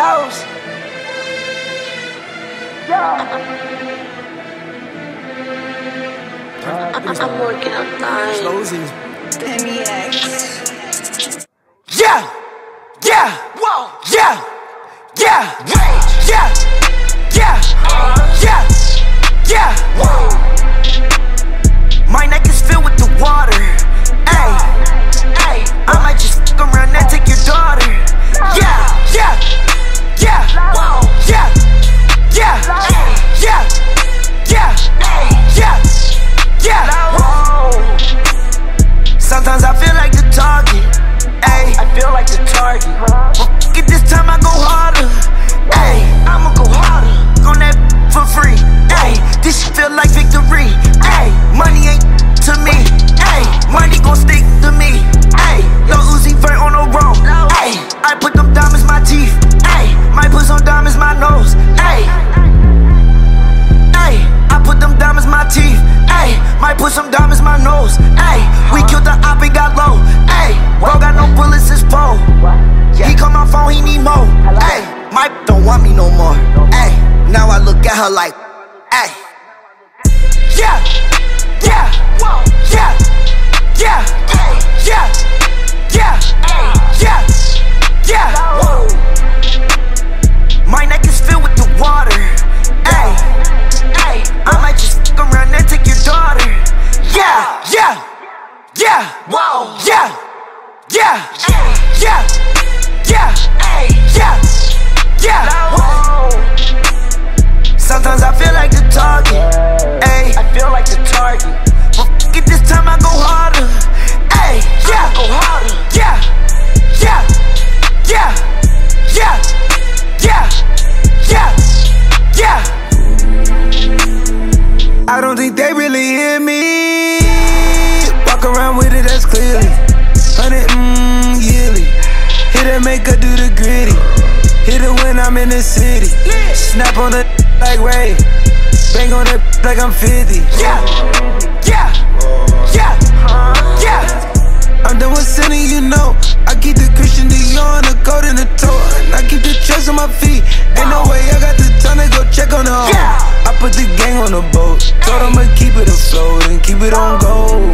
Lowe's. Yeah. I'm working on time. Slowsy. Yeah. Yeah. Whoa. Yeah. Yeah. Yeah. Yeah. Sometimes I feel like the target. Ay. I feel like the target. Fuck it, this time I go harder. Ay. I'ma go harder. On that for free. Ay. This shit feel like victory. Ay. Money ain't to me. Ay. Money gon' stick to me. Ay. No Uzi Vert on the road. Ay. I put them diamonds my teeth. Ay. Might put some diamonds my nose. Ay. I put them diamonds my teeth. Ay, might put some diamonds my nose. Ay, we killed the op and got low. Ay, bro got no bullets, his pole. He call my phone, he need more. Ay, Mike don't want me no more. Ay, now I look at her like, ay. Yeah, yeah, yeah, yeah, yeah, Yeah, yeah, yeah, whoa, yeah, yeah, yeah, yeah, yeah, yeah. Sometimes I feel like the target. Ay, I feel like the target. But fuck it, this time I go harder. Ay, yeah, go harder. Yeah, yeah, yeah, yeah, yeah, yeah, yeah. I don't think they really hear me. Around with it, that's clearly. Hundred mm, yearly. Hit it, make her do the gritty. Hit it when I'm in the city. Snap on the like Ray. Bang on that like I'm 50. Yeah, yeah, yeah, yeah. I'm done with sinning, you know. I keep the Christian Dior and the coat in the toe. And I keep the trust on my feet. Ain't no way I got the time to go check on the. Yeah. I put the gang on the boat. Told I'ma keep it afloat and keep it on go.